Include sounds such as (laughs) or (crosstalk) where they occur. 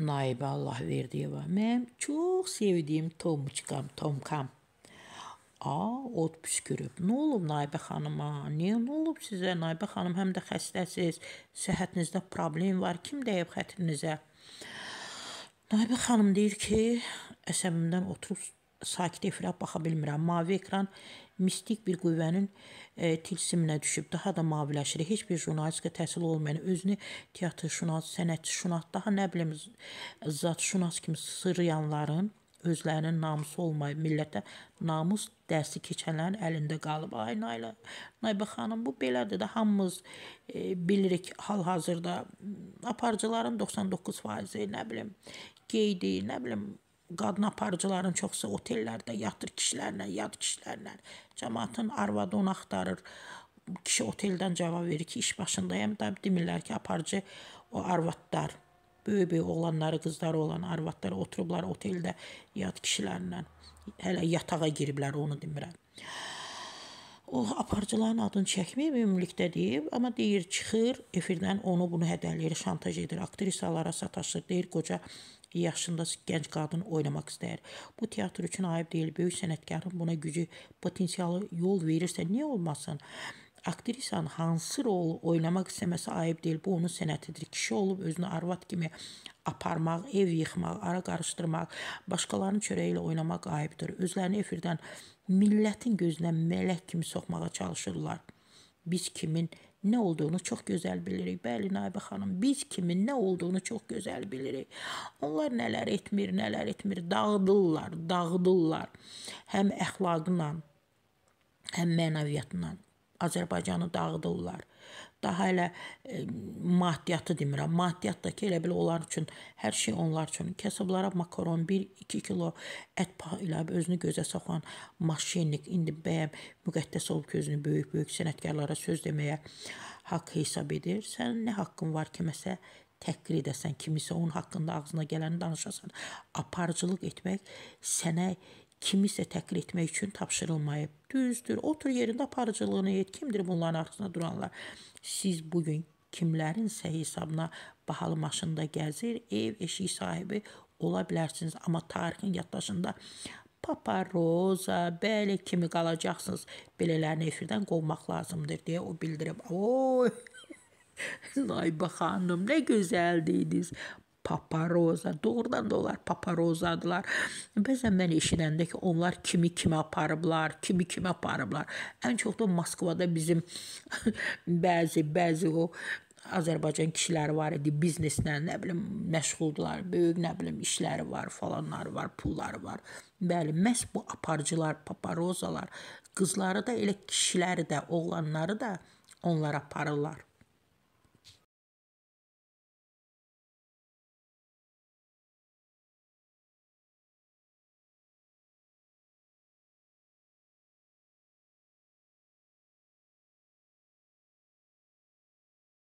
Naibə Allahverdiyeva. Mənim çox sevdiyim Tomçkam, Tomkam. A, od püskürüb. Nə olub Naibə xanıma? Niyə nə olub sizə Naibə xanım? Həm də xəstəsiz, səhhətinizdə problem var. Kim dəyib xətrinizə? Naibə xanım deyir ki, əsəbimdən oturub sakit efirə baxa bilmirəm. Mavi ekran mistik bir qüvvənin e, tilsiminə düşüb, daha da maviləşir. Heç bir jurnalistika təhsili olmayan, özünü teatr şünas, sənətçi şünas, daha nə bilim zat şünas kimi sırıyanların özlərinin namusu olmayıb, millətə namus dərsi keçənlərin əlində qalıb. Ay Nayla, Naybə xanım, bu belədir də hamımız e, bilirik hal-hazırda aparıcıların 99%-i nə bilim qeydi, nə bilim qadın aparıcıların çoxsa otellərdə yatır kişilərlə, yad kişilərlə. Cəmaatın arvadı onu axtarır. Kişi oteldən cavab verir ki, iş başındayam. Da demirlər ki, aparıcı o arvadlar, böyük-böyük oğlanları, qızları olan arvadlar oturublar oteldə yad kişilərlə. Hələ yatağa giriblər, onu demirəm. O aparıcıların adını çəkməyib ümumilikdə deyib, amma deyir çıxır, efirdən onu bunu hədələyir, şantaj edir, aktrisalara sataşır, deyir qoca yaşında gənc qadın oynamaq istəyir. Bu teatr üçün ayıb deyil. Böyük sənətkarın buna gücü, potensialı yol verirsə niyə olmasın? Aktrisanın hansı rolu oynamaq istəməsi ayıb deyil. Bu onun sənətidir. Kişi olub özünü arvad kimi aparmaq, ev yıxmaq, ara qarışdırmaq, başqalarının çörəyi ilə oynamaq ayıbdır. Özlərini efirdən millətin gözünə mələk kimi soxmağa çalışırlar. Biz kimin nə olduğunu çox gözəl bilirik. Bəli, Naibə xanım, biz kimin nə olduğunu çox gözəl bilirik. Onlar nələr etmir, nələr etmir, dağıdırlar, dağıdırlar. Həm əxlaqla, həm mənəviyyatla Azərbaycanı dağıdırlar daha elə e, maddiyyatı demirəm. Maddiyyat da ki, elə bil onlar üçün hər şey onlar üçün. Kasıblara makaron 1-2 kilo ət ilə özünü gözə soxan maşinnik indi bəyəm müqəddəs olub gözünü böyük-böyük sənətkarlara söz deməyə haqq hesab edir. Sənin nə haqqın var kiməsə təhqir edəsən, kimisə onun haqqında ağzına gələni danışasan. Aparıcılıq etmək sənə kimisə təhqir etmək üçün tapşırılmayıb. Düzdür. Otur yerində aparıcılığını et. Kimdir bunların arxasında duranlar? Siz bu gün kimlərinsə hesabına bahalı maşında gəzir, ev, eşik sahibi ola bilərsiniz, amma tarixin yaddaşında paparoza, bəli kimi qalacaqsınız. Belələrini efirdən qovmaq lazımdır deyə o bildirib. Oy! (laughs) Naybə xanım, nə gözəldiniz. Paparoza, doğrudan da onlar paparozadılar. Bəzən mən eşidəndə ki, onlar kimi kimə aparıblar, kimi kimə aparıblar. Ən çox da Moskvada bizim (laughs) bəzi bəzi o Azərbaycan kişiləri var idi, bizneslə, nə bilim, məşğuldular, böyük nə bilim işləri var, falanları var, pulları var. Bəli, məhz bu aparıcılar, paparozalar, qızları da elə kişiləri də, oğlanları da onlar aparırlar.